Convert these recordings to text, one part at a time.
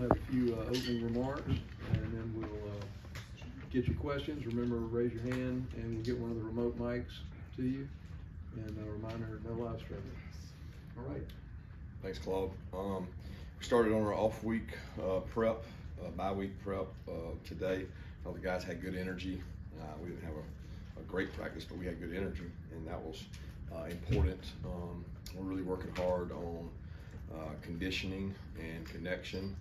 we'll have a few uh, opening remarks, and then we'll uh, get your questions. Remember, raise your hand, and we'll get one of the remote mics to you. And a reminder, no live streaming. All right. Thanks, Claude. Um, we started on our off week uh, prep, uh, bye week prep uh, today. All the guys had good energy. Uh, we didn't have a, a great practice, but we had good energy, and that was uh, important. Um, we're really working hard on conditioning and connection,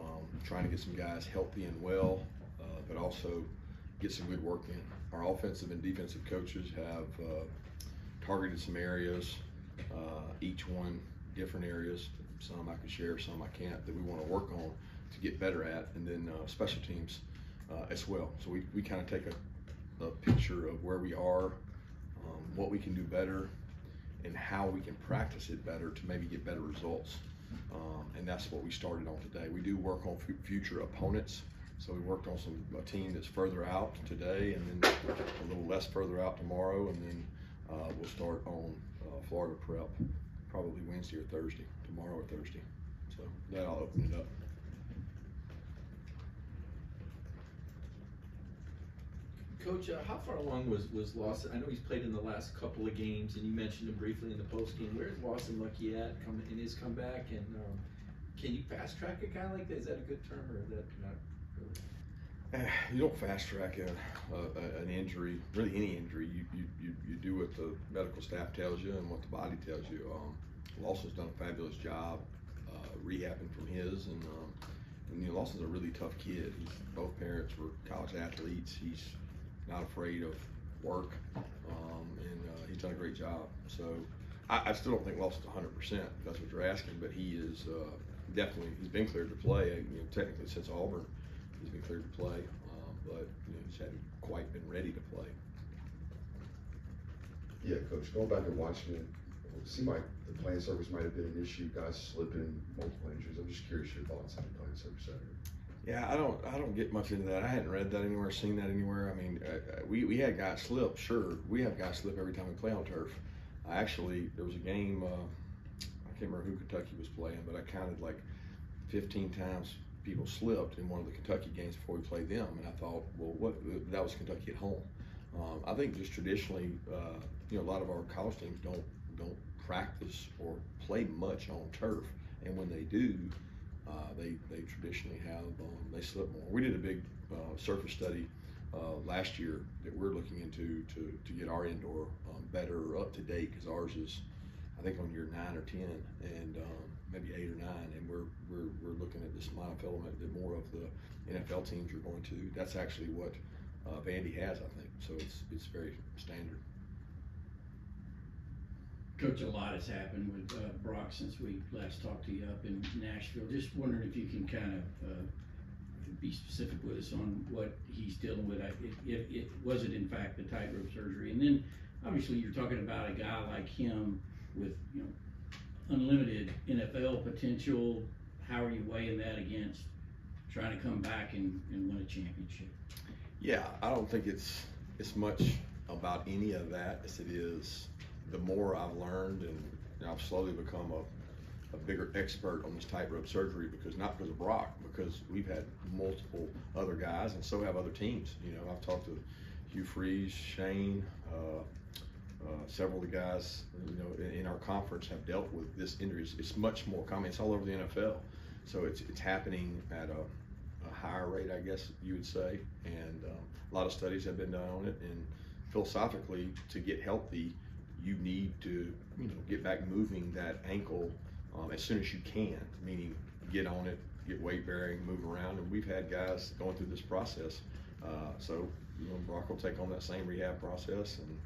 um, trying to get some guys healthy and well, uh, but also get some good work in. Our offensive and defensive coaches have uh, targeted some areas, uh, each one different areas. Some I can share, some I can't, that we want to work on to get better at, and then uh, special teams uh, as well. So we, we kind of take a, a picture of where we are, um, what we can do better, and how we can practice it better to maybe get better results. Um, and that's what we started on today. We do work on future opponents. So we worked on some a team that's further out today, and then a little less further out tomorrow, and then uh, we'll start on uh, Florida prep probably Wednesday or Thursday, tomorrow or Thursday. So that I'll open it up. Coach, uh, how far along was, was Lawson? I know he's played in the last couple of games, and you mentioned him briefly in the post game. Where's Lawson Luckie at come, in his comeback? And um, can you fast track a guy like that? Is that a good term, or is that not really? Eh, You don't fast track a, a, an injury, really any injury. You, you, you, you do what the medical staff tells you and what the body tells you. Um, Lawson's done a fabulous job uh, rehabbing from his, and, um, and you know, Lawson's a really tough kid. He's, both parents were college athletes. He's not afraid of work, um, and uh, he's done a great job. So I, I still don't think Lawson's 100. percent that's what you're asking, but he is uh, definitely he's been cleared to play. You know, technically since Auburn, he's been cleared to play, um, but you know, just hadn't quite been ready to play. Yeah, coach, going back and watching it, it seemed like the playing surface might have been an issue, guys slipping, multiple injuries. I'm just curious your thoughts on the playing surface Saturday. Yeah, I don't, I don't get much into that. I hadn't read that anywhere, seen that anywhere. I mean, uh, uh, we we had guys slip. Sure, we have guys slip every time we play on turf. I actually, there was a game. Uh, I can't remember who Kentucky was playing, but I counted like 15 times people slipped in one of the Kentucky games before we played them, and I thought, well, what? That was Kentucky at home. Um, I think just traditionally, uh, you know, a lot of our college teams don't don't practice or play much on turf, and when they do, uh, they they traditionally have um, they slip more. We did a big uh, surface study uh, last year that we're looking into to to get our indoor um, better up to date because ours is I think on year nine or ten and um, maybe eight or nine, and we're we're we're looking at this monofilament that more of the NFL teams are going to. That's actually what uh, Vandy has, I think. So it's it's very standard. Coach, a lot has happened with uh, Brock since we last talked to you up in Nashville. Just wondering if you can kind of uh, be specific with us on what he's dealing with. I- If, if, it was it in fact the tightrope surgery? And then obviously you're talking about a guy like him with, you know, unlimited NFL potential. How are you weighing that against trying to come back and, and win a championship? Yeah, I don't think it's it's much about any of that as it is the more I've learned and you know, I've slowly become a, a bigger expert on this tightrope surgery because not because of Brock, because we've had multiple other guys and so have other teams. You know, I've talked to Hugh Freeze, Shane, uh, uh, several of the guys, you know, in, in our conference have dealt with this injury. It's, it's much more common. It's all over the NFL, so it's it's happening at a, a higher rate, I guess you would say. And um, a lot of studies have been done on it. And philosophically, to get healthy, you need to you know get back moving that ankle um, as soon as you can. Meaning, get on it, get weight bearing, move around. And we've had guys going through this process. Uh, so you know, Brock will take on that same rehab process and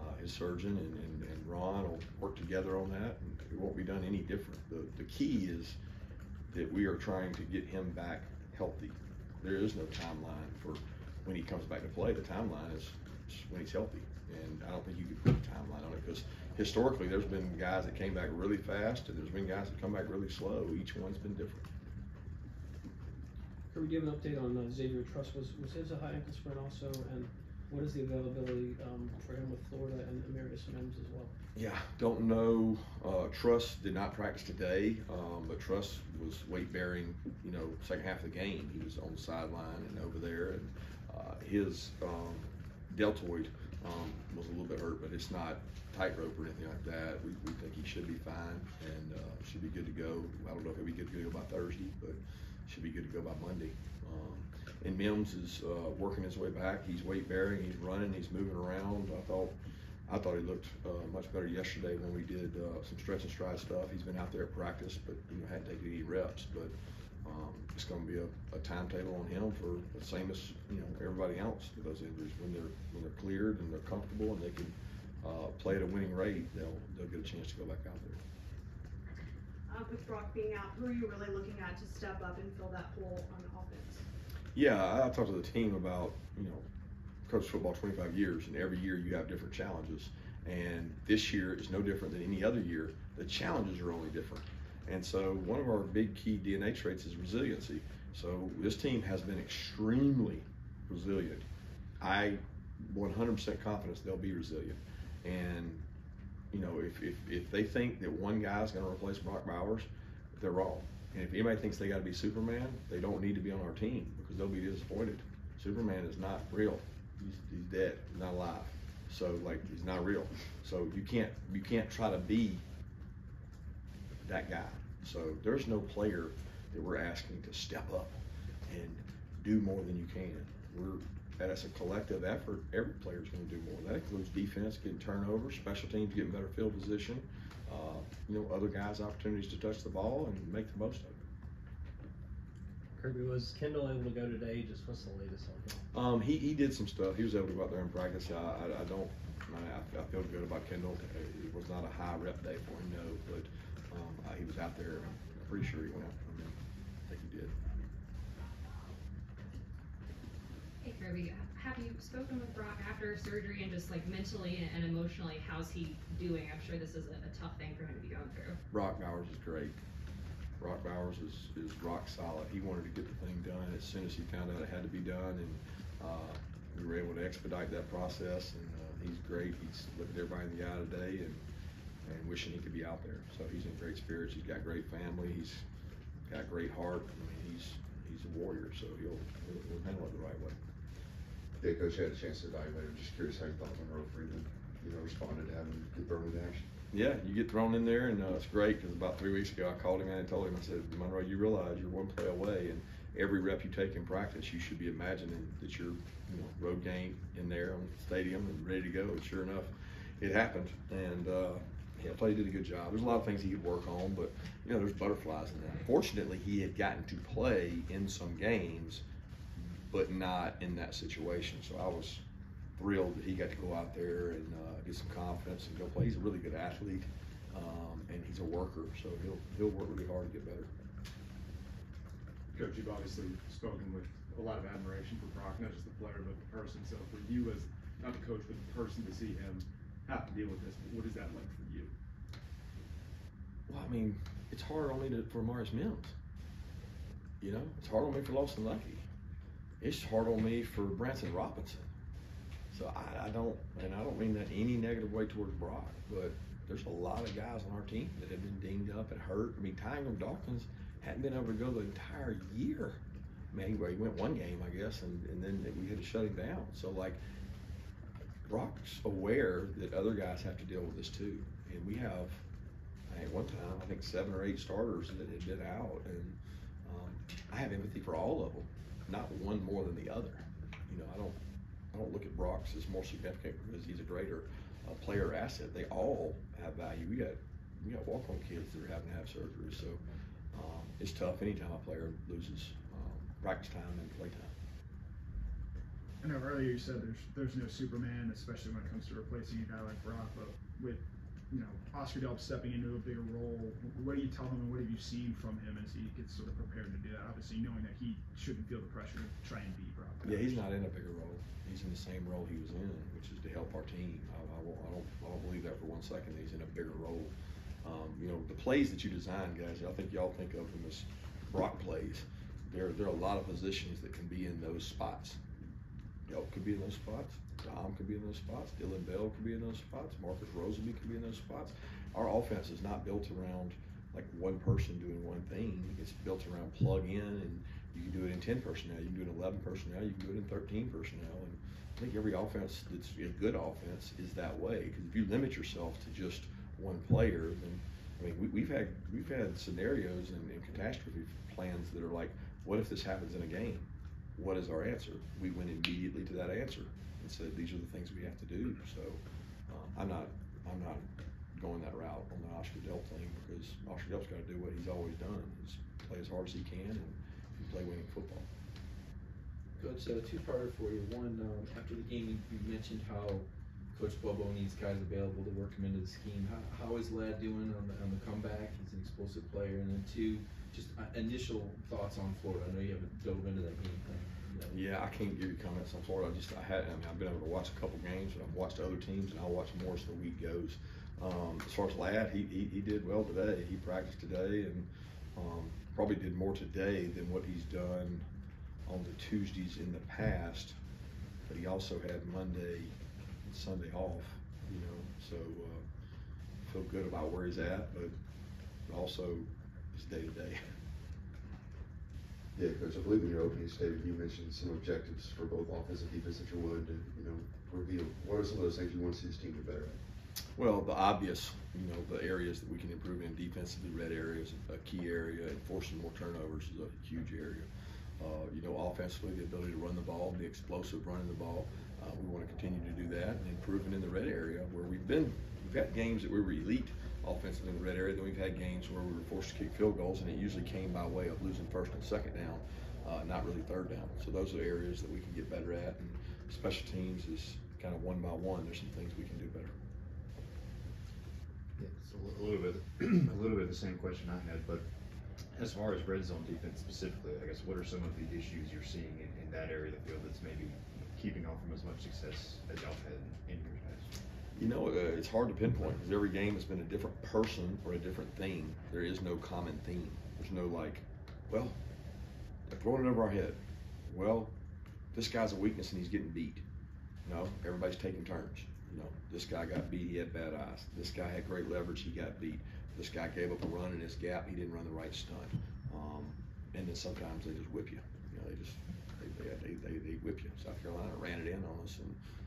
uh, his surgeon and, and, and Ron will work together on that, and it won't be done any different. The, the key is that we are trying to get him back healthy. There is no timeline for when he comes back to play. The timeline is when he's healthy, and I don't think you could put a timeline on it because historically there's been guys that came back really fast, and there's been guys that come back really slow. Each one's been different. Could we give an update on uh, Xavier Truss? Was was his a high ankle sprain also, and what is the availability, um, for him with Florida and Amarius Mims as well? Yeah, don't know. Uh, Truss did not practice today, um, but Truss was weight bearing. You know, second half of the game, he was on the sideline and over there, and uh, his um, deltoid um, was a little bit hurt, but it's not tightrope or anything like that. We, we think he should be fine and uh, should be good to go. I don't know if he'll be good to go by Thursday, but should be good to go by Monday. Um, and Mims is uh, working his way back. He's weight bearing. He's running. He's moving around. I thought. I thought he looked uh, much better yesterday when we did uh, some stretch and stride stuff. He's been out there at practice, but you know hadn't taken any reps. But um, it's going to be a, a timetable on him for the same as you know everybody else with those injuries. When they're when they're cleared and they're comfortable and they can uh, play at a winning rate, they'll they'll get a chance to go back out there. Uh, with Brock being out, who are you really looking at to step up and fill that hole on the offense? Yeah, I talked to the team about, you know, coached football 25 years, and every year you have different challenges. And this year is no different than any other year. The challenges are only different. And so one of our big key DNA traits is resiliency. So this team has been extremely resilient. I 100% confidence they'll be resilient. And you know, if, if, if they think that one guy is going to replace Brock Bowers, they're wrong. And if anybody thinks they got to be Superman, they don't need to be on our team because they'll be disappointed. Superman is not real. He's, he's dead. He's not alive. So like he's not real. So you can't you can't try to be that guy. So there's no player that we're asking to step up and do more than you can. We're as a collective effort, every player's going to do more. That includes defense, getting turnovers, special teams getting better field position. Uh, you know, other guys opportunities to touch the ball and make the most of it. Kirby, was Kendall able to go today? Just what's the latest on him? Um, he, he did some stuff. He was able to go out there and practice. I, I, I don't. I, I feel good about Kendall. It was not a high rep day for him, no, but um, uh, he was out there. I'm pretty sure he went. I, mean, I think he did. Hey Kirby, have you spoken with Brock after surgery and just like mentally and emotionally, how's he doing? I'm sure this is a, a tough thing for him to be going through. Brock Bowers is great. Brock Bowers is, is rock solid. He wanted to get the thing done as soon as he found out it had to be done, and uh, we were able to expedite that process. And uh, he's great. He's looking everybody in the eye today and and wishing he could be out there. So he's in great spirits. He's got great family. He's got great heart. I mean, he's he's a warrior. So he'll he'll, he'll handle it the right way. Yeah, coach, had a chance to evaluate him. Just curious how you thought Monroe Freeling, you know, responded to having get thrown into action. Yeah, you get thrown in there, and uh, it's great because about three weeks ago I called him and I told him, I said, Monroe, you realize you're one play away, and every rep you take in practice, you should be imagining that you're, you know, road game in there on the stadium and ready to go. And sure enough, it happened, and uh, yeah, thought did a good job. There's a lot of things he could work on, but you know, there's butterflies in that. Fortunately, he had gotten to play in some games, but not in that situation. So I was thrilled that he got to go out there and uh, get some confidence and go play. He's a really good athlete, um, and he's a worker, so he'll he'll work really hard to get better. Coach, you've obviously spoken with a lot of admiration for Brock, not just the player, but the person. So for you as, not the coach, but the person to see him have to deal with this, what is that like for? Well, I mean, it's hard on me to, for Marius Mims. You know, it's hard on me for Lawson Luckie. It's hard on me for Branson Robinson. So I, I don't, and I don't mean that any negative way towards Brock, but there's a lot of guys on our team that have been dinged up and hurt. I mean, Tyron Dawkins hadn't been able to go the entire year. I mean, he went one game, I guess, and, and then we had to shut him down. So, like, Brock's aware that other guys have to deal with this too. And we have, at one time, I think seven or eight starters that had been out. And um, I have empathy for all of them, not one more than the other. You know, I don't, I don't look at Brock's as more significant because he's a greater uh, player asset. They all have value. We got, we got walk-on kids that are having to have surgery. So um, it's tough anytime a player loses um, practice time and play time. I know earlier you said there's there's no Superman, especially when it comes to replacing a guy like Brock. But with you know Oscar Delp stepping into a bigger role, what do you tell him and what have you seen from him as he gets sort of prepared to do that? Obviously, knowing that he shouldn't feel the pressure to try and beat Brock. Yeah, he's not in a bigger role. He's in the same role he was in, which is to help our team. I, I, I don't, I don't believe that for one second. He's in a bigger role. Um, you know, the plays that you design, guys. I think y'all think of them as Brock plays. There, there are a lot of positions that can be in those spots. Delp could be in those spots, Dom could be in those spots, Dillon Bell could be in those spots, Marcus Rosaby could be in those spots. Our offense is not built around like one person doing one thing. It's built around plug in and you can do it in ten personnel, you can do it in eleven personnel, you can do it in thirteen personnel. And I think every offense that's a good offense is that way. Because if you limit yourself to just one player, then I mean, we, we've had we've had scenarios and, and catastrophe plans that are like, what if this happens in a game? What is our answer? We went immediately to that answer and said these are the things we have to do. So um, I'm not I'm not going that route on the Oscar Delp thing because Oscar Delp's got to do what he's always done: is play as hard as he can and play winning football. Coach, uh, two-parter for you. One, um, after the game, you, you mentioned how Coach Bobo needs guys available to work him into the scheme. How, how is Ladd doing on the, on the comeback? He's an explosive player. And then two, just uh, initial thoughts on Florida. I know you haven't dove into that game plan. Yeah, I can't give you comments on Florida. I just I had I mean I've been able to watch a couple games and I've watched other teams and I'll watch more as the week goes. Um, as far as Ladd, he, he he did well today. He practiced today and um, probably did more today than what he's done on the Tuesdays in the past. But he also had Monday and Sunday off, you know. So uh, feel good about where he's at, but also it's day to day. Yeah, Coach, I believe in your opening statement, you mentioned some objectives for both offense and defense that you're willing to, you know, reveal. What are some of those things you want to see this team get better at? Well, the obvious, you know, the areas that we can improve in defensively, red areas, a key area, enforcing more turnovers is a huge area. Uh, you know, offensively, the ability to run the ball, the explosive running the ball. Uh, we want to continue to do that and improving in the red area where we've been, we've got games that we were elite offensively in the red area. Then we've had games where we were forced to kick field goals and it usually came by way of losing first and second down, uh, not really third down. So those are areas that we can get better at. And special teams is kind of one by one. There's some things we can do better. Yeah, a a little bit, a little bit the same question I had, but as far as red zone defense specifically, I guess what are some of the issues you're seeing in, in that area of the field that's maybe keeping off from as much success as y'all had in years past? You know, uh, it's hard to pinpoint because every game has been a different person or a different thing. There is no common theme. There's no like, well, they're throwing it over our head. Well, this guy's a weakness and he's getting beat. No, everybody's taking turns. You know, this guy got beat, he had bad eyes. This guy had great leverage, he got beat. This guy gave up a run in his gap, he didn't run the right stunt. Um, and then sometimes they just whip you. You know, they just they they, they, they, whip you. South Carolina ran it in on us, and you know,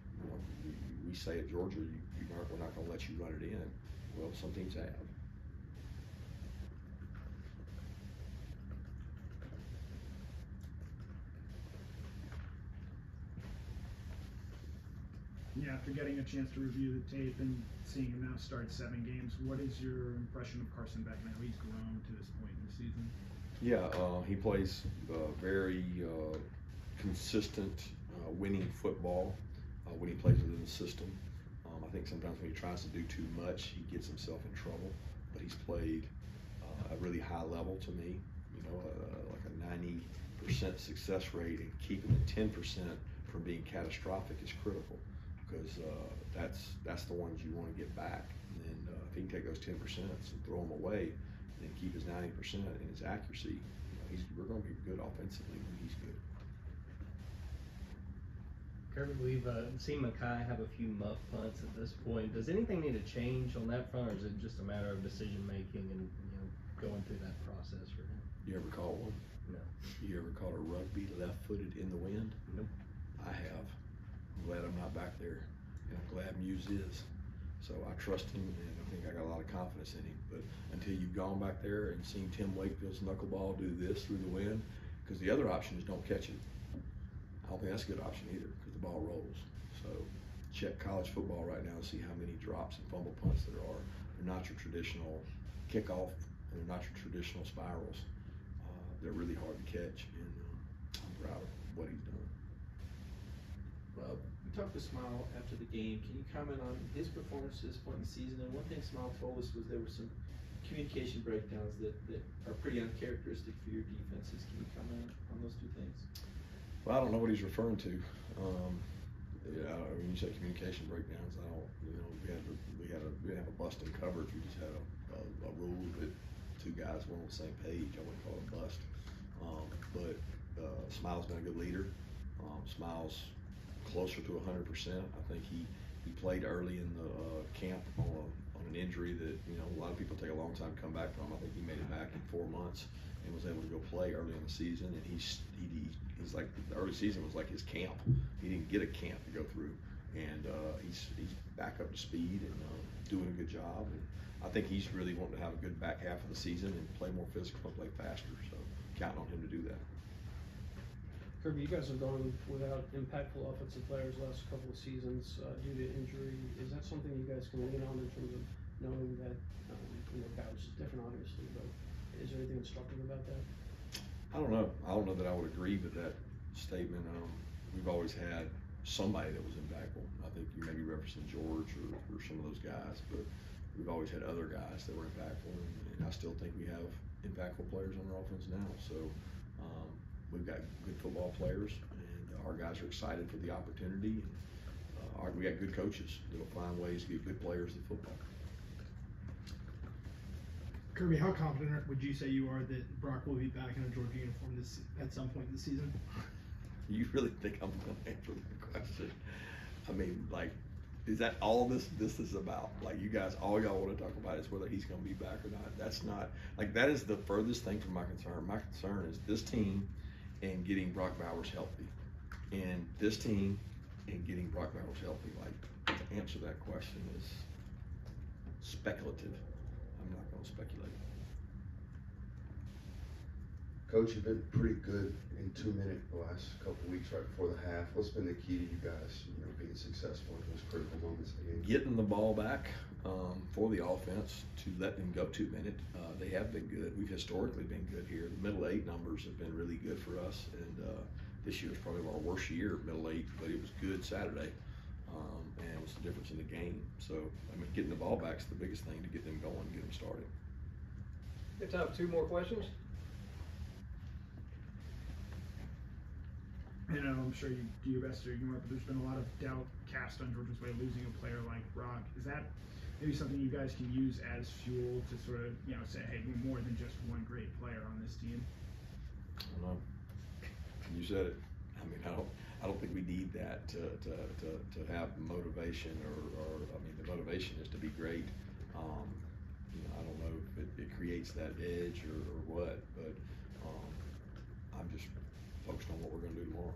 we, we say at Georgia, you, you aren't, we're not going to let you run it in. Well, some teams have. Yeah, after getting a chance to review the tape and seeing him now start seven games, what is your impression of Carson Beck now? He's grown to this point in the season. Yeah, uh, he plays uh, very uh, consistent, uh, winning football uh, when he plays within the system. Um, I think sometimes when he tries to do too much, he gets himself in trouble. But he's played uh, a really high level to me. You know, uh, like a 90% success rate, and keeping the 10% from being catastrophic is critical because uh, that's that's the ones you want to get back. And uh, if he can take those 10% and throw them away, and keep his 90% in his accuracy, you know, he's, we're going to be good offensively when he's good. Kirby, we've uh, seen Mekhi have a few muff punts at this point. Does anything need to change on that front, or is it just a matter of decision making and you know going through that process for him? You ever caught one? No. You ever caught a rugby left-footed in the wind? Nope. I have. I'm glad I'm not back there, and I'm glad Mews is. So I trust him, and I think I got a lot of confidence in him. But until you've gone back there and seen Tim Wakefield's knuckleball do this through the wind, because the other option is don't catch it. I don't think that's a good option either, the ball rolls. So check college football right now and see how many drops and fumble punts there are. They're not your traditional kickoff, and they're not your traditional spirals. Uh, they're really hard to catch, and uh, I'm proud of what he's done. Well, we talked to Smael after the game. Can you comment on his performance to this point in the season? And one thing Smael told us was there were some communication breakdowns that, that are pretty uncharacteristic for your defenses. Can you comment on those two things? Well, I don't know what he's referring to. Um, yeah, I mean, you say communication breakdowns. I don't, you know, we had a, we had a, we have a bust in coverage. We just had a, a, a rule that two guys weren't on the same page. I wouldn't call it a bust. Um, but uh, Smael's been a good leader. Um, Smael's closer to hundred percent. I think he, he played early in the, uh, camp on, a- on an injury that, you know, a lot of people take a long time to come back from. I think he made it back in four months and was able to go play early in the season, and he's, he, he's like, the early season was like his camp. He didn't get a camp to go through, and, uh, he's, he's back up to speed and, uh, doing a good job, and I think he's really wanting to have a good back half of the season and play more physical and play faster, so counting on him to do that. Kirby, you guys have gone without impactful offensive players last couple of seasons uh, due to injury. Is that something you guys can lean on in terms of knowing that, um, you know, is different obviously, but is there anything instructive about that? I don't know. I don't know that I would agree with that statement. Um, we've always had somebody that was impactful. I think you may be referencing George or, or some of those guys, but we've always had other guys that were impactful, and, and I still think we have impactful players on our offense now. So um, we've got good football players, and our guys are excited for the opportunity. And, uh, our, we got good coaches that'll find ways to get good players in football. Kirby, how confident would you say you are that Brock will be back in a Georgia uniform this at some point this season? You really think I'm gonna answer that question? I mean, like, is that all this, this is about? Like, you guys, all y'all wanna talk about is whether he's gonna be back or not. That's not, like, that is the furthest thing from my concern. My concern is this team and getting Brock Bowers healthy. And this team and getting Brock Bowers healthy. Like, to answer that question is speculative. I'm not gonna speculate. Coach, you've been pretty good in two minute the last couple weeks right before the half. What's been the key to you guys, you know, being successful in those critical moments getting the ball back um, for the offense to let them go two minute. Uh, they have been good. We've historically been good here. The middle eight numbers have been really good for us, and uh, this year is probably our worst year middle eight, but it was good Saturday, um, and it was the difference in the game. So I mean, getting the ball back is the biggest thing to get them going, get them started. Get time for two more questions? And uh, I'm sure you do your best to ignore it, but there's been a lot of doubt cast on Georgia's way losing a player like Brock. Is that maybe something you guys can use as fuel to sort of, you know, say, hey, we're more than just one great player on this team? I don't know. You said it. I mean, I don't. I don't think we need that to to, to, to have motivation or, or I mean, the motivation is to be great. Um, you know, I don't know if it, it creates that edge or, or what, but um, I'm just focused on what we're going to do tomorrow.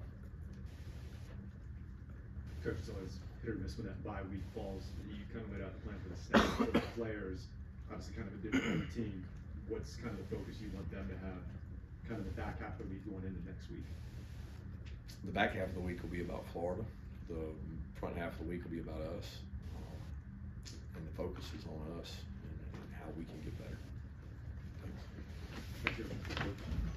Coach, it's always hit or miss when that bye week falls. You kind of laid out the plan for the staff, for the players, obviously kind of a different team. What's kind of the focus you want them to have, kind of the back half of the week going into next week? The back half of the week will be about Florida. The front half of the week will be about us, um, and the focus is on us and, and how we can get better. Thanks. Thank.